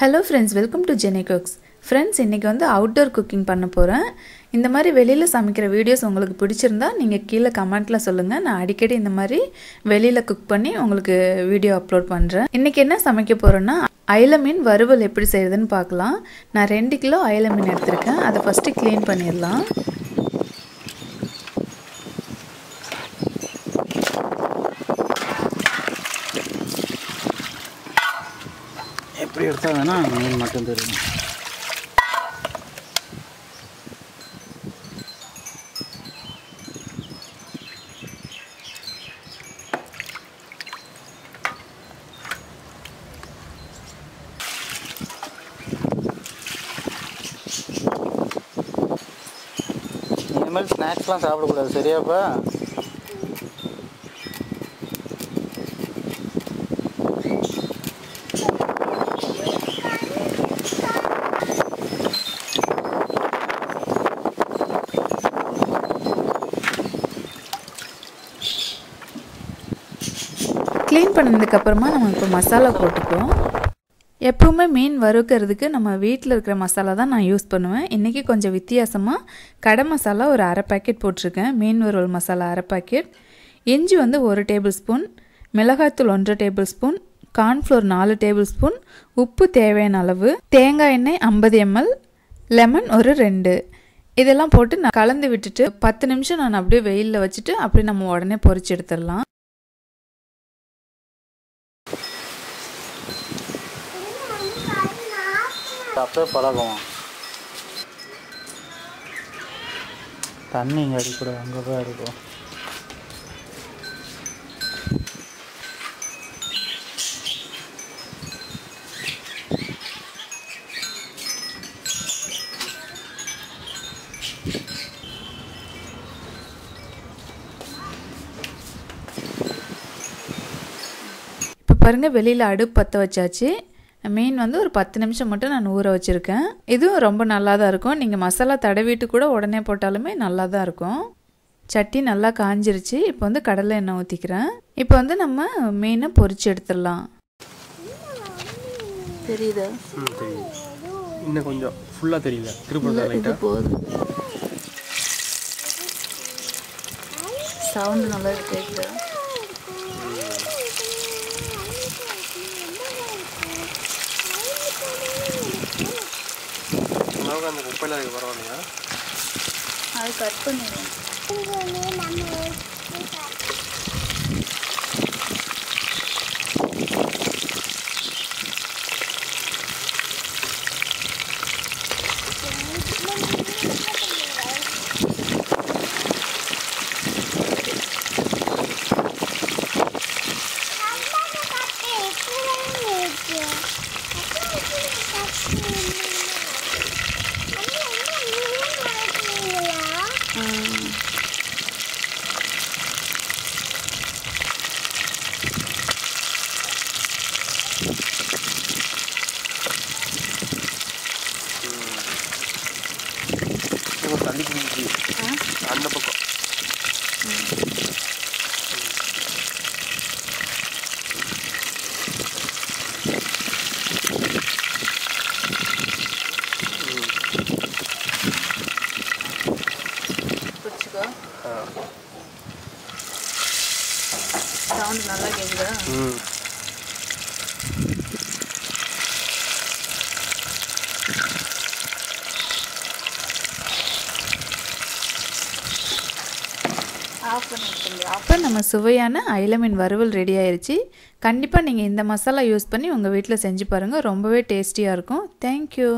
Hello friends welcome to Jeni cooks friends இன்றைக்கி வந்து outdoor cooking பண்ண போகிறேன் இந்த மாதிரி வெளியில் சமைக்கிற வீடியோஸ் உங்களுக்கு பிடிச்சிருந்தா நீங்கள் கீழே கமெண்ட்டில் சொல்லுங்கள் நான் அடிக்கடி இந்த மாதிரி வெளியில் குக் பண்ணி உங்களுக்கு வீடியோ அப்லோட் பண்ணுறேன் இன்றைக்கி என்ன சமைக்க போகிறேன்னா அயில மீன் வறுவல் எப்படி செய்கிறதுன்னு பார்க்கலாம். நான் ரெண்டு கிலோ அயில மீன் எடுத்திருக்கேன். அதை ஃபஸ்ட்டு க்ளீன் பண்ணிடலாம். எடுத்தால் வேணால் மீன் மட்டும் தெரியும் இனிமேல் ஸ்நாக்ஸ்லாம் சாப்பிடக்கூடாது சரியாப்பா? க்ளீன் பண்ணதுக்கப்புறமா நம்ம இப்போ மசாலா போட்டுக்குவோம். எப்பவுமே மீன் வறுக்கிறதுக்கு நம்ம வீட்டில் இருக்கிற மசாலா தான் நான் யூஸ் பண்ணுவேன். இன்றைக்கி கொஞ்சம் வித்தியாசமாக கடை மசாலா ஒரு அரை பேக்கெட் போட்டிருக்கேன். மீன் வறுவல் மசாலா அரை பேக்கெட் இஞ்சி வந்து ஒரு டேபிள் ஸ்பூன் மிளகாய்த்தூள் ஒன்றரை டேபிள் ஸ்பூன் கார்ன்ஃப்ளோர் நாலு டேபிள் ஸ்பூன் உப்பு தேவையான அளவு தேங்காய் எண்ணெய் ஐம்பது எம்எல் லெமன் ஒரு ரெண்டு. இதெல்லாம் போட்டு நான் கலந்து விட்டுட்டு பத்து நிமிஷம் நான் அப்படியே வெயிலில் வச்சுட்டு அப்படியே நம்ம உடனே பொறிச்சு எடுத்துடலாம். சாப்பிட்டே பழகும் தண்ணி இங்கே அடிக்கூடாது அங்கே போய் அடிக்கும் இப்போ பாருங்கள் வெளியில் அடுப்பு பற்ற வச்சாச்சு. மீன் வந்து ஒரு பத்து நிமிஷம் மட்டும் நான் ஊற வச்சுருக்கேன். இதுவும் ரொம்ப நல்லா தான் இருக்கும். நீங்கள் மசாலா தடவிட்டு கூட உடனே போட்டாலுமே நல்லா தான் இருக்கும். சட்டி நல்லா காஞ்சிருச்சு. இப்போ வந்து கடலை எண்ணெய் ஊற்றிக்கிறேன் இப்போ வந்து நம்ம மீனை பொரிச்சு எடுத்துடலாம். தெரியுதா? இன்னும் கொஞ்சம் ஃபுல்லாக தெரியல. திருப்பூர் போதும். சவுண்டு நல்லா கேட்குதா அளவுக்கு அந்த குப்பையில் அதுக்கு பரவாயில்லையா அது கட் பண்ணிடுவேன் இன்னும் தள்ளி பிடிச்சி அந்த பக்கம் பிடிச்சிக்கோ ஆ சவுண்டு நல்லா கேட்குதா ம் ஆஃப் பண்ணிட்டு அப்போ நம்ம சுவையான அயில வறுவல் ரெடி ஆயிடுச்சு கண்டிப்பாக நீங்கள் இந்த மசாலா யூஸ் பண்ணி உங்கள் வீட்டில் செஞ்சு பாருங்கள் ரொம்பவே டேஸ்டியாக இருக்கும். தேங்க்யூ